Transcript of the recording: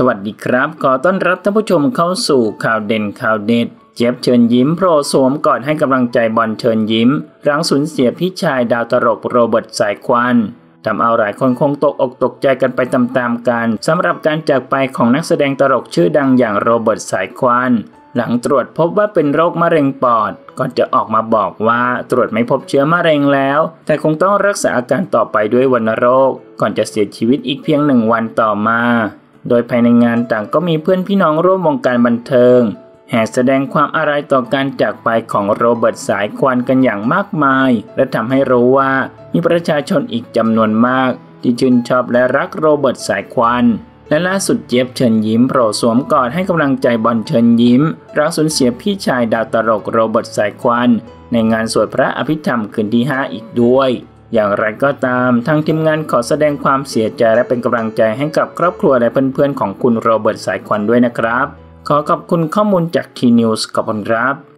สวัสดีครับ ขอต้อนรับท่านผู้ชมเข้าสู่ข่าวเด่นข่าวเด็ด เจี๊ยบเชิญยิ้มโปรสวมกอดให้กำลังใจบอลเชิญยิ้มหลังสูญเสียพี่ชายดาวตลกโรเบิร์ตสายควันทำเอาหลายคนคงตกอกตกใจกันไปตามๆกันสำหรับการจากไปของนักแสดงตลกชื่อดังอย่างโรเบิร์ตสายควันหลังตรวจพบว่าเป็นโรคมะเร็งปอดก่อนจะออกมาบอกว่าตรวจไม่พบเชื้อมะเร็งแล้ว แต่คงต้องรักษาอาการต่อไปด้วยวัณโรค ก่อนจะเสียชีวิตอีกเพียงหนึ่งวันต่อมา โดยภายในงานต่างก็มีเพื่อนพี่น้องร่วมวงการบันเทิง แห่แสดงความอาลัยต่อการจากไปของโรเบิร์ตสายควันกันอย่างมากมาย และทำให้รู้ว่ามีประชาชนอีกจำนวนมาก ที่ชื่นชอบและรักโรเบิร์ตสายควันและล่าสุดเจี๊ยบเชิญยิ้มโผล่สวมกอดให้กำลังใจบอลเชิญยิ้มรังสูญเสียพี่ชายดาวตลกโรเบิร์ตสายควัน ในงานสวดพระอภิธรรมคืนที่ 5 อีกด้วย อย่างไรก็ตามทางทีมงานขอแสดงความเสียใจและเป็นกำลังใจให้กับครอบครัวและเพื่อนๆของคุณโรเบิร์ตสายควันด้วยนะครับ ขอขอบคุณข้อมูลจากทีนิวส์ขอบคุณครับ